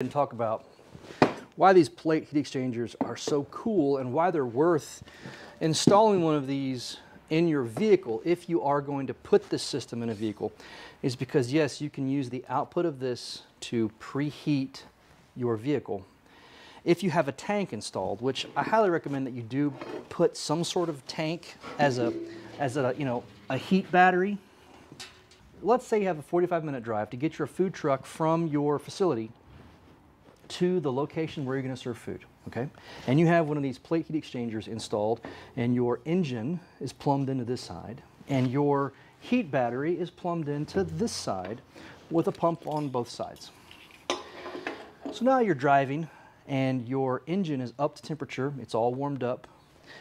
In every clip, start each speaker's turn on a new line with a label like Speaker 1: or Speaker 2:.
Speaker 1: and talk about why these plate heat exchangers are so cool and why they're worth installing one of these in your vehicle if you are going to put this system in a vehicle is because yes you can use the output of this to preheat your vehicle. If you have a tank installed which i highly recommend that you do put some sort of tank as a as a you know a heat battery. Let's say you have a 45 minute drive to get your food truck from your facility to the location where you're going to serve food, okay? And you have one of these plate heat exchangers installed, and your engine is plumbed into this side, and your heat battery is plumbed into this side with a pump on both sides. So now you're driving, and your engine is up to temperature, it's all warmed up.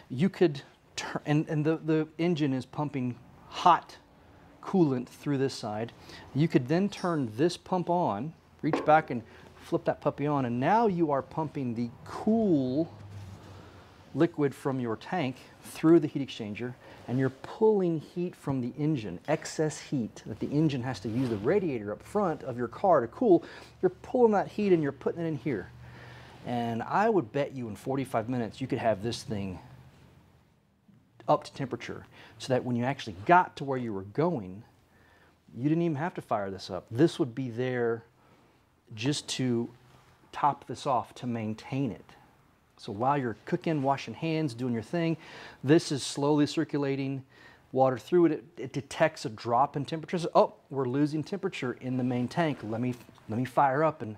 Speaker 1: You could turn, and, and the, the engine is pumping hot coolant through this side. You could then turn this pump on, reach back and flip that puppy on, and now you are pumping the cool liquid from your tank through the heat exchanger, and you're pulling heat from the engine, excess heat that the engine has to use the radiator up front of your car to cool. You're pulling that heat and you're putting it in here. And I would bet you in 45 minutes you could have this thing up to temperature so that when you actually got to where you were going, you didn't even have to fire this up. This would be there just to top this off to maintain it. So while you're cooking, washing hands, doing your thing, this is slowly circulating water through it. It, it detects a drop in temperature. So, oh, we're losing temperature in the main tank. Let me, let me fire up and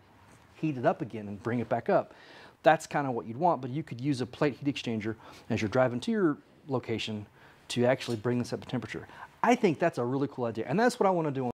Speaker 1: heat it up again and bring it back up. That's kind of what you'd want, but you could use a plate heat exchanger as you're driving to your location to actually bring this up to temperature. I think that's a really cool idea, and that's what I want to do